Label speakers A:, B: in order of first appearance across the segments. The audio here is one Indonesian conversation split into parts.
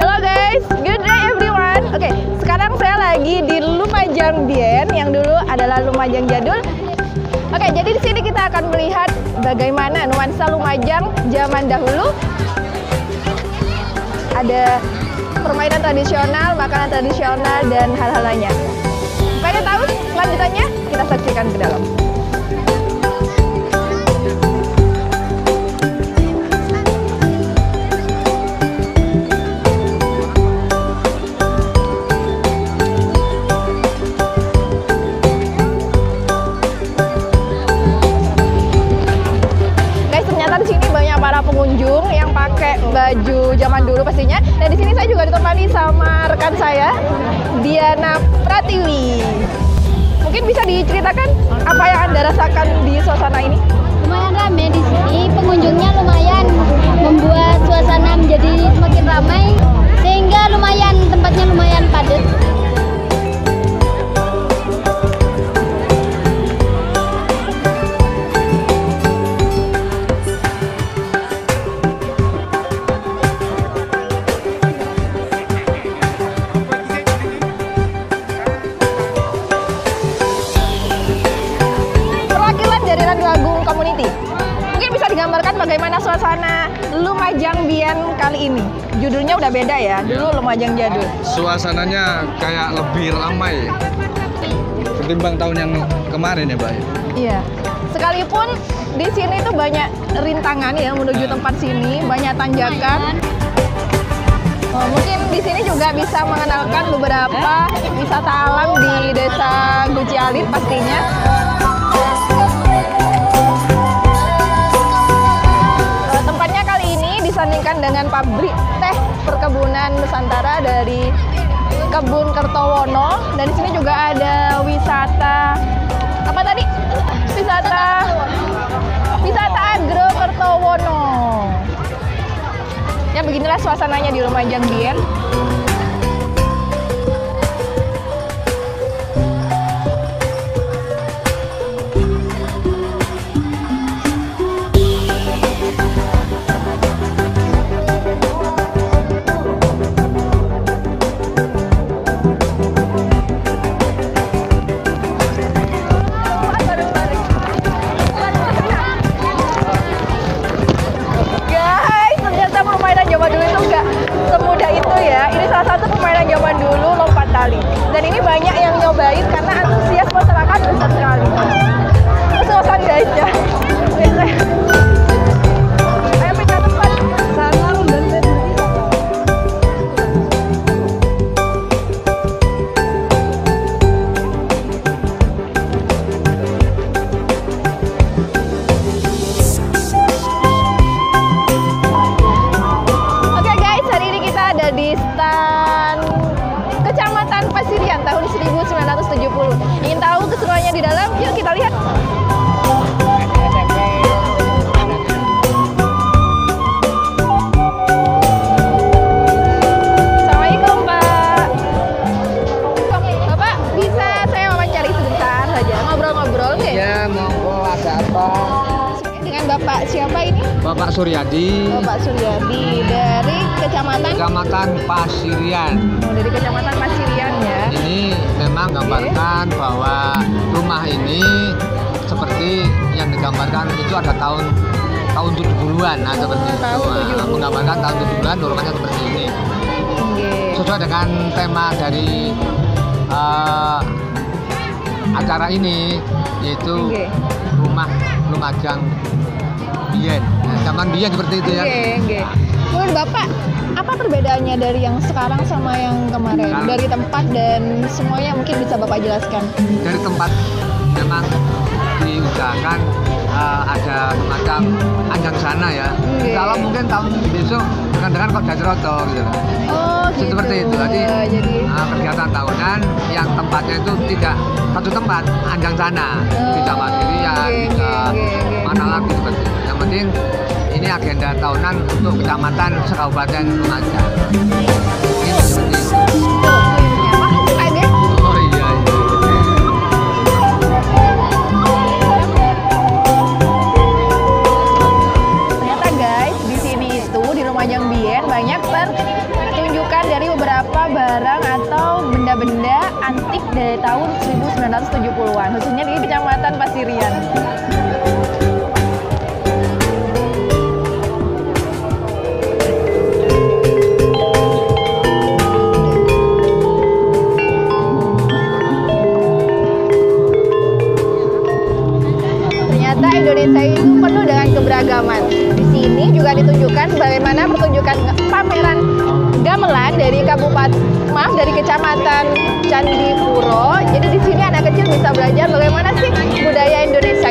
A: Halo guys, good day everyone. Oke, okay, sekarang saya lagi di Lumajang Bien yang dulu adalah Lumajang Jadul. Oke, okay, jadi di sini kita akan melihat bagaimana nuansa Lumajang zaman dahulu. Ada permainan tradisional, makanan tradisional dan hal-hal lainnya. Pengen tahu lanjutannya? Kita saksikan ke dalam. Di sini saya juga ditemani sama rekan saya, Diana Pratiwi. Mungkin bisa diceritakan apa yang Anda rasakan di suasana ini?
B: lumayan rame di sini pengunjungnya lumayan membuat suasana menjadi semakin ramai sehingga lumayan
A: bagaimana suasana Lumajang Bien kali ini. Judulnya udah beda ya, dulu Lumajang Jadul.
C: suasananya kayak lebih ramai ketimbang tahun yang kemarin ya Mbak.
A: Iya. Sekalipun di sini tuh banyak rintangan ya menuju tempat sini, banyak tanjakan. Oh, mungkin di sini juga bisa mengenalkan beberapa wisata alam di Desa Guci Alit pastinya. Dengan pabrik teh perkebunan Nusantara dari Kebun Kertowono dan di sini juga ada wisata apa tadi? Wisata wisata Agro Kertowono. Ya beginilah suasananya di Lumajang Bien.
C: Suryadi,
A: Bapak Suryadi dari Kecamatan
C: Kecamatan Pasirian.
A: Oh, dari Kecamatan Pasirian ya.
C: Ini memang gambarkan bahwa rumah ini seperti yang digambarkan itu ada tahun tahun 70-an nah seperti itu.
A: Tahun
C: Nah,
A: 70.
C: menggambarkan tahun 70-an rumahnya seperti ini.
A: Oke.
C: Sesuai dengan tema dari eh, acara ini yaitu
A: Oke.
C: rumah Lumajang Bien. Zaman Bien seperti itu ya.
A: Oke, oke. Menurut Bapak, apa perbedaannya dari yang sekarang sama yang kemarin?
C: Nah.
A: Dari tempat dan semuanya mungkin bisa Bapak jelaskan.
C: Dari tempat memang diusahakan eh, ada semacam anjang sana ya.
A: Oke.
C: Kalau mungkin tahun besok dengan-dengan kok gitu. loh.
A: Oh, gitu.
C: Seperti itu. Jadi,
A: jadi
C: eh, kegiatan tahunan yang tempatnya itu tidak satu tempat anjang sana bisa
A: Oh,
C: mandirian
A: oke,
C: bisa
A: oke, oke.
C: Mana lagi itu. Yang penting ini agenda tahunan untuk kecamatan sekabupaten Lumajang. Itu.
A: Barang atau benda-benda antik dari tahun 1970-an, khususnya di Kecamatan Pasirian. Indonesia itu penuh dengan keberagaman. Di sini juga ditunjukkan bagaimana pertunjukan pameran gamelan dari kabupaten maaf dari kecamatan Candipuro. Jadi di sini anak kecil bisa belajar bagaimana sih budaya Indonesia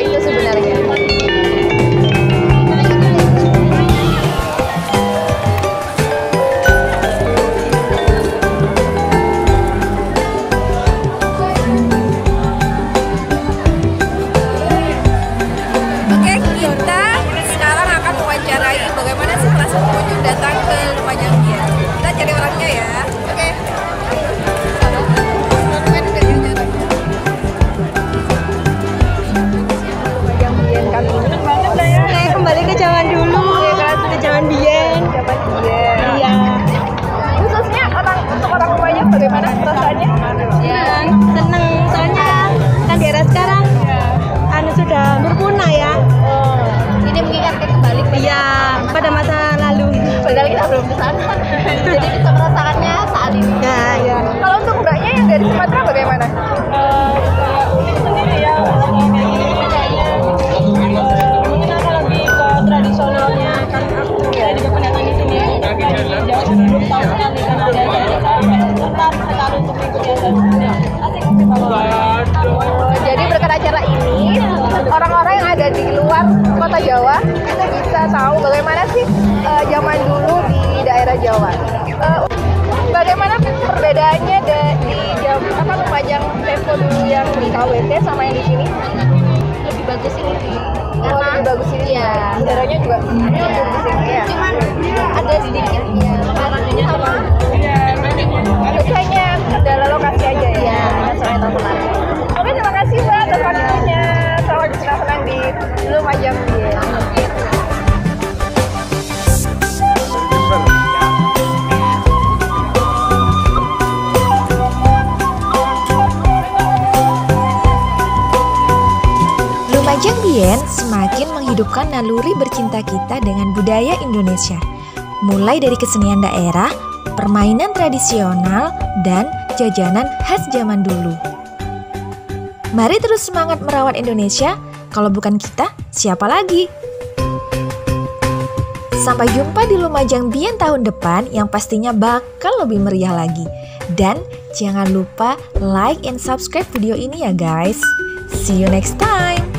D: pada masa lalu.
A: Padahal kita belum ke sana.
B: jadi bisa merasakannya saat ini.
D: Nah, ya.
A: Kalau untuk mbaknya yang dari Sumatera bagaimana?
D: Mungkin aku lebih ke tradisionalnya kan aku saya juga pendatang di sini. Jauh sebelum tahu sekali ada tetap sekali untuk mengikuti Asik
A: jadi berkat acara ini orang-orang kota Jawa itu bisa tahu bagaimana sih eh, zaman dulu di daerah Jawa. Eh, bagaimana perbedaannya da- di jam apa Lumajang Tempo dulu yang di KWT sama yang di sini?
B: Lebih bagus ini.
A: Oh, lebih bagus ini
B: Iya.
A: Udaranya juga lebih sini ya.
B: Cuman ada sedikit ya. Sama.
E: Bien semakin menghidupkan naluri bercinta kita dengan budaya Indonesia. Mulai dari kesenian daerah, permainan tradisional, dan jajanan khas zaman dulu. Mari terus semangat merawat Indonesia, kalau bukan kita, siapa lagi? Sampai jumpa di Lumajang Bien tahun depan yang pastinya bakal lebih meriah lagi. Dan jangan lupa like and subscribe video ini ya guys. See you next time.